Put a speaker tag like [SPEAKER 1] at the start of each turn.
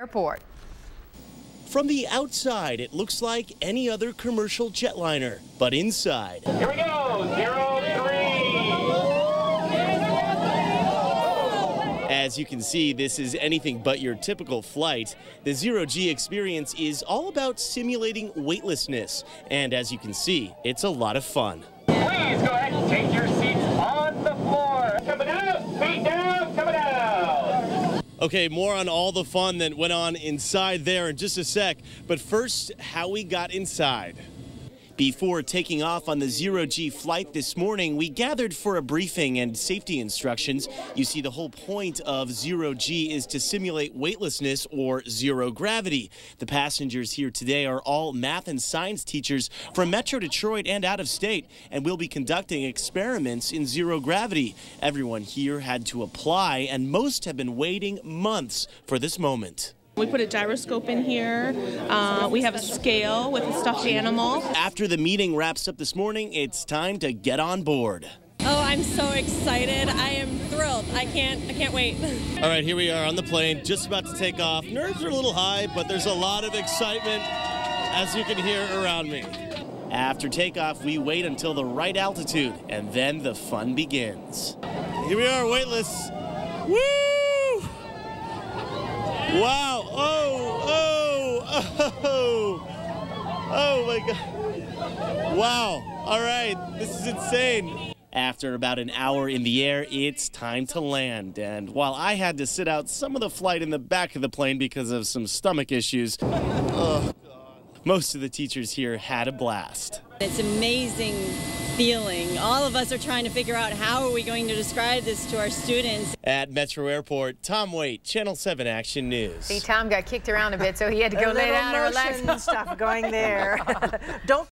[SPEAKER 1] Airport.
[SPEAKER 2] From the outside, it looks like any other commercial jetliner, but inside.
[SPEAKER 3] Here we go, zero three.
[SPEAKER 2] As you can see, this is anything but your typical flight. The Zero G experience is all about simulating weightlessness, and as you can see, it's a lot of fun.
[SPEAKER 3] Please go ahead and take your seats on the floor. Coming out, feet down, coming out.
[SPEAKER 2] Okay, more on all the fun that went on inside there in just a sec, but first, how we got inside. Before taking off on the Zero G flight this morning, we gathered for a briefing and safety instructions. You see, the whole point of Zero G is to simulate weightlessness or zero gravity. The passengers here today are all math and science teachers from Metro Detroit and out of state, and we'll be conducting experiments in zero gravity. Everyone here had to apply, and most have been waiting months for this moment.
[SPEAKER 4] We put a gyroscope in here. Uh, we have a scale with a stuffed animal.
[SPEAKER 2] After the meeting wraps up this morning, it's time to get on board.
[SPEAKER 5] Oh, I'm so excited. I am thrilled. I can't I can't wait.
[SPEAKER 2] All right, here we are on the plane, just about to take off. Nerves are a little high, but there's a lot of excitement, as you can hear around me. After takeoff, we wait until the right altitude, and then the fun begins. Here we are, weightless. Woo! Wow! Oh! Oh! Oh! Oh my God! Wow! All right, this is insane. After about an hour in the air, it's time to land. And while I had to sit out some of the flight in the back of the plane because of some stomach issues, oh, most of the teachers here had a blast.
[SPEAKER 5] It's amazing feeling. All of us are trying to figure out how are we going to describe this to our students.
[SPEAKER 2] At Metro Airport, Tom Wait, Channel 7 Action News.
[SPEAKER 1] See, Tom got kicked around a bit, so he had to go lay down and relax.
[SPEAKER 6] motion stuff going there. Don't